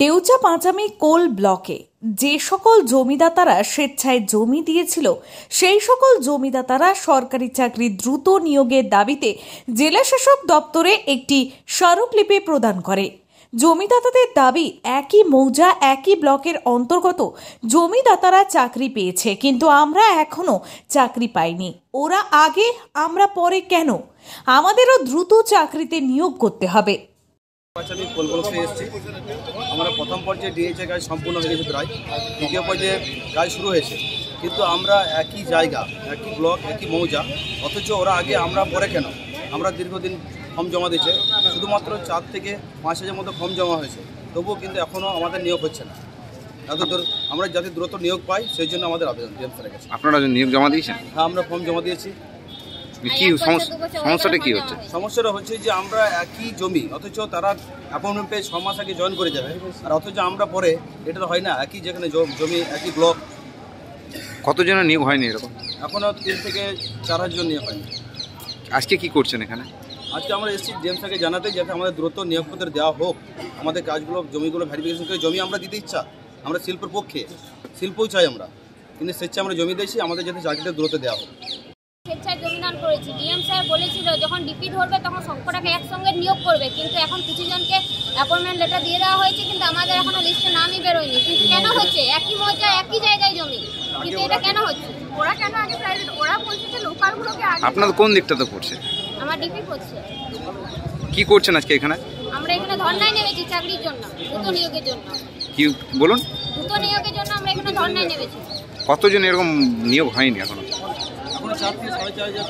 ডেউচা পাঁচামি কোল ব্লকে যে সকল জমিদাতারা স্বেচ্ছায় জমি দিয়েছিল, সেই সকল জমিদাতারা সরকারি চাকরি দ্রুত নিয়োগের দাবিতে জেলাশাসক দপ্তরে একটি স্মারকলিপি প্রদান করে। জমিদাতাদের দাবি একই মৌজা, একই ব্লকের অন্তর্গত জমিদাতারা চাকরি পেয়েছে, কিন্তু আমরা এখনও চাকরি পাইনি। ওরা আগে, আমরা পরে কেন? আমাদেরও দ্রুত চাকরিতে নিয়োগ করতে হবে। আমি কোলগোল থেকে এসেছি। আমরা প্রথম পর্যায়ে ডিএইচএ কাজ সম্পূর্ণ হয়ে গেছে প্রায়। দ্বিতীয় পর্যায়ে কাজ শুরু হয়েছে। কিন্তু আমরা একই জায়গা একই ব্লক একই মৌজা অথচ ওরা আগে আমরা পরে কেন? আমরা দীর্ঘদিন ফর্ম জমা দিয়েছে। শুধুমাত্র চার থেকে পাঁচ হাজার মতো ফর্ম জমা হয়েছে। তবুও কিন্তু এখনও আমাদের নিয়োগ হচ্ছে না। এত দূর আমরা যাতে দ্রুত নিয়োগ পাই সেই জন্য আমাদের আবেদন আপনারা নিয়োগ জমা দিয়েছেন? হ্যাঁ আমরা ফর্ম জমা দিয়েছি। কি সমস্যা সমস্যাটা কি হচ্ছে? সমস্যাটা হচ্ছে যে আমরা একই জমি অথচ তারা অ্যাপয়েন্টমেন্ট পেয়ে ছ মাস আগে জয়েন করে যাবে আর অথচ আমরা পরে এটা হয় না একই যেখানে জমি একই ব্লক কতজনের নিয়োগ হয়নি এরকম? এখনও তিন থেকে চার হাজার নিয়োগ হয়নি। আজকে কি করছেন এখানে? আজকে আমরা এসেছি ডিএমসাকে জানাতে যাতে আমাদের দ্রুত নিয়োগপত্র দেওয়া হোক। আমাদের কাজগুলো জমিগুলো ভেরিফিকেশন করে জমি আমরা দিতে ইচ্ছা আমরা শিল্পের পক্ষে শিল্পই চাই আমরা। কিন্তু স্বেচ্ছা আমরা জমি দিয়েছি আমাদের যাতে চাকরিটা দ্রুত দেওয়া হোক। করেছি ডিএম স্যার বলেছিল যখন ডিপি ধরবে তখন সবকটাকে একসঙ্গে নিয়োগ করবে। কিন্তু এখন কিছু জনকে অ্যাপয়েন্টমেন্ট লেটার দিয়ে দেওয়া হয়েছে কিন্তু আমাদের এখনও লিস্টে নামই বেরোয়নি। কিন্তু কেন হচ্ছে? একই মজা একই জায়গায় জমি। কিন্তু এটা কেন হচ্ছে? ওরা কেন আগে প্রাইভেট ওরা বলছে যে লোকালগুলোকে আগে আপনাদের কোন দিকটাতে পড়ছে আমার ডিপি করছে। কি করছেন আজকে এখানে? আমরা এখানে ধর্নায় নেমেছি চাকরির জন্য দ্রুত নিয়োগের জন্য। কি বলুন? দ্রুত নিয়োগের জন্য আমরা এখানে ধর্নায় নেমেছি। কতজন এরকম নিয়োগ হয়নি এখনও? এখন চার থেকে সাড়ে চার হাজার